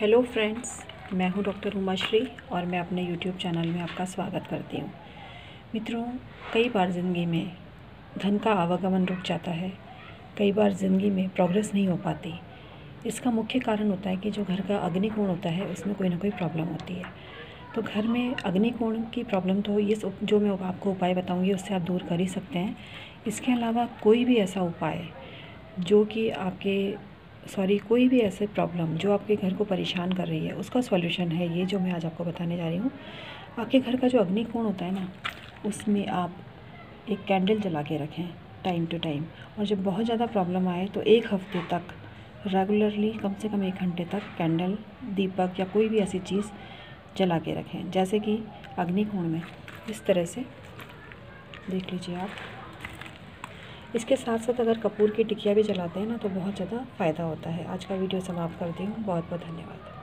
Hello friends, मैं हूँ doctor Umashri और मैं अपने यूट्यूब चैनल में आपका स्वागत करती हूँ। मित्रों, कई बार ज़िंदगी में धन का आवागमन रुक जाता है। कई बार ज़िंदगी में प्रोग्रेस नहीं हो पाती। इसका मुख्य कारण होता है कि जो घर का अग्निकोण होता है, उसमें कोई ना कोई प्रॉब्लम होती है। तो घर में अग्निकोण की प्रॉब्लम तो ये जो मैं आपको उपाय बताऊँगी, उससे आप दूर कर ही सकते हैं। इसके अलावा कोई भी ऐसा उपाय, जो कि आपके सॉरी, कोई भी ऐसे प्रॉब्लम जो आपके घर को परेशान कर रही है, उसका सॉल्यूशन है ये जो मैं आज आपको बताने जा रही हूँ। आपके घर का जो अग्निकोण होता है ना, उसमें आप एक कैंडल जला के रखें, टाइम टू टाइम। और जब बहुत ज़्यादा प्रॉब्लम आए तो एक हफ़्ते तक रेगुलरली कम से कम एक घंटे तक कैंडल, दीपक या कोई भी ऐसी चीज़ जला के रखें। जैसे कि अग्निकोण में, इस तरह से देख लीजिए आप। इसके साथ साथ अगर कपूर की टिकिया भी जलाते हैं ना तो बहुत ज़्यादा फ़ायदा होता है। आज का वीडियो समाप्त करती हूँ। बहुत बहुत धन्यवाद।